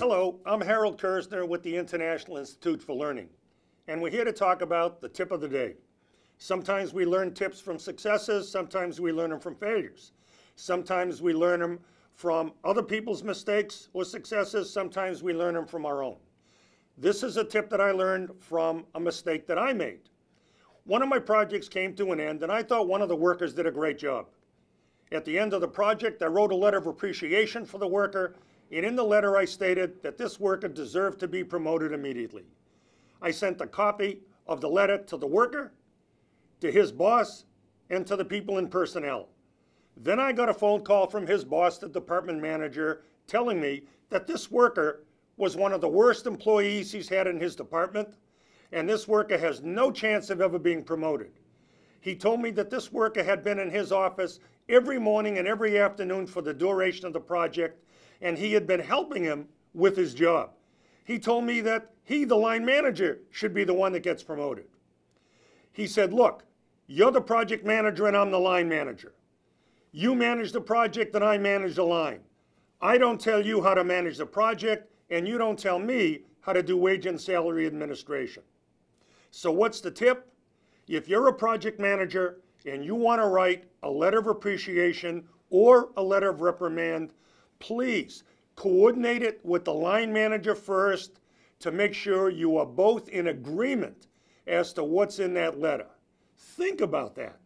Hello, I'm Harold Kerzner with the International Institute for Learning, and we're here to talk about the tip of the day. Sometimes we learn tips from successes, sometimes we learn them from failures. Sometimes we learn them from other people's mistakes or successes, sometimes we learn them from our own. This is a tip that I learned from a mistake that I made. One of my projects came to an end, and I thought one of the workers did a great job. At the end of the project, I wrote a letter of appreciation for the worker, and in the letter I stated that this worker deserved to be promoted immediately. I sent a copy of the letter to the worker, to his boss, and to the people in personnel. Then I got a phone call from his boss, the department manager, telling me that this worker was one of the worst employees he's had in his department, and this worker has no chance of ever being promoted. He told me that this worker had been in his office every morning and every afternoon for the duration of the project, and he had been helping him with his job. He told me that he, the line manager, should be the one that gets promoted. He said, Look, you're the project manager and I'm the line manager. You manage the project and I manage the line. I don't tell you how to manage the project, and you don't tell me how to do wage and salary administration. So, what's the tip? If you're a project manager and you want to write a letter of appreciation or a letter of reprimand, please coordinate it with the line manager first to make sure you are both in agreement as to what's in that letter. Think about that.